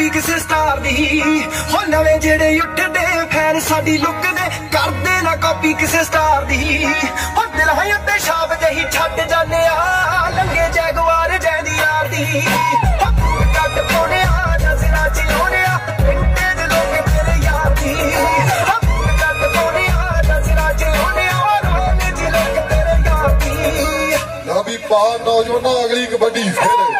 Copy star ਦੀ। ਹੋ ਨਵੇਂ ਜਿਹੜੇ ਉੱਠਦੇ ਫੈਨ ਸਾਡੀ ਲੁੱਕ ਦੇ ਕਰਦੇ ਨਾ ਕਾਪੀ ਕਿਸੇ ਸਟਾਰ ਦੀ। ਹੋ ਦਿਲ ਹੈ ਉੱਤੇ ਸ਼ਾਬ ਜਹੀ ਛੱਡ ਜਾਂਦੇ ਆ ਲੰਗੇ ਜੈਗਵਾਰ ਜੈਦੀ ਦੀ। ਯਾਰ ਦੀ। ਕੱਟ ਨੌਜਵਾਨਾਂ ਅਗਲੀ ਕਬੱਡੀ ਫੇਰੇ।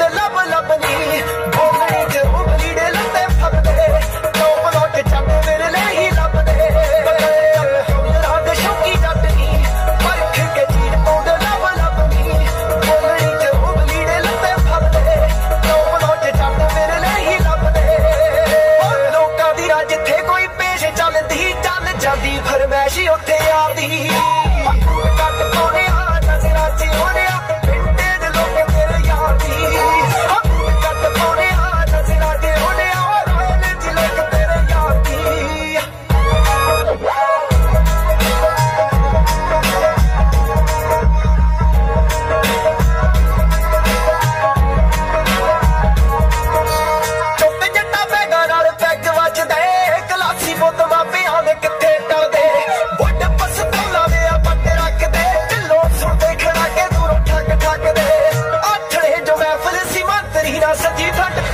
ਕੋਈ ਪੇਸ਼ ਚੱਲਦੀ ਚੱਲ ਜਾਂਦੀ ਫਰਮੈਸ਼ੀ ਉੱਥੇ ਆਦੀ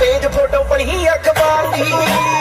ਤੇਜ ਫੋਟੋ ਪੜੀ ਅਖਬਾਰ ਦੀ।